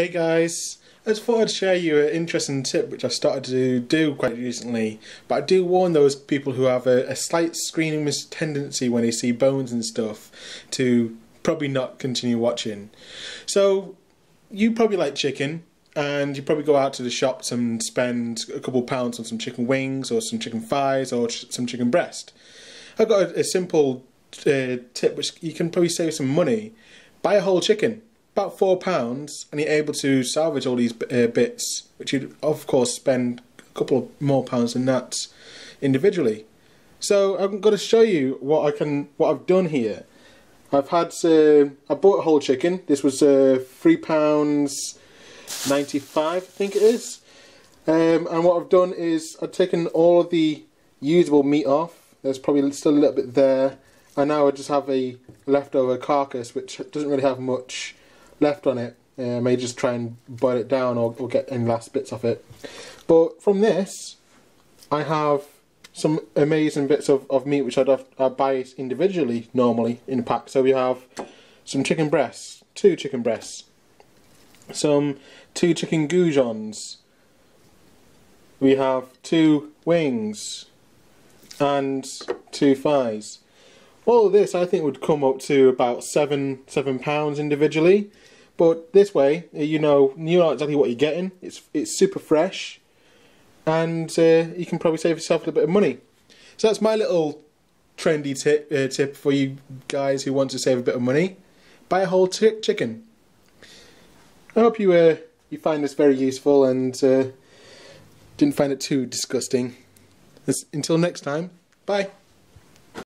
Hey guys, I just thought I'd share you an interesting tip which I've started to do quite recently. But I do warn those people who have a, a slight screening tendency when they see bones and stuff to probably not continue watching. So, you probably like chicken, and you probably go out to the shops and spend a couple pounds on some chicken wings or some chicken thighs or ch some chicken breast. I've got a, a simple uh, tip which you can probably save some money. Buy a whole chicken about four pounds, and you're able to salvage all these uh, bits, which you'd of course spend a couple of more pounds than that individually. So I'm going to show you what I can, what I've done here. I've had, uh, I bought a whole chicken. This was uh, three pounds ninety-five, I think it is. Um, and what I've done is I've taken all of the usable meat off. There's probably still a little bit there. And now I just have a leftover carcass, which doesn't really have much left on it. I may just try and boil it down or, or get any last bits of it. But from this, I have some amazing bits of, of meat which I'd, have, I'd buy individually normally in a pack. So we have some chicken breasts, two chicken breasts, some two chicken goujons, we have two wings and two thighs. All of this I think would come up to about seven seven pounds individually. But this way, uh, you know, you know exactly what you're getting. It's it's super fresh, and uh, you can probably save yourself a little bit of money. So that's my little trendy tip uh, tip for you guys who want to save a bit of money. Buy a whole chicken. I hope you uh, you find this very useful and uh, didn't find it too disgusting. Until next time, bye.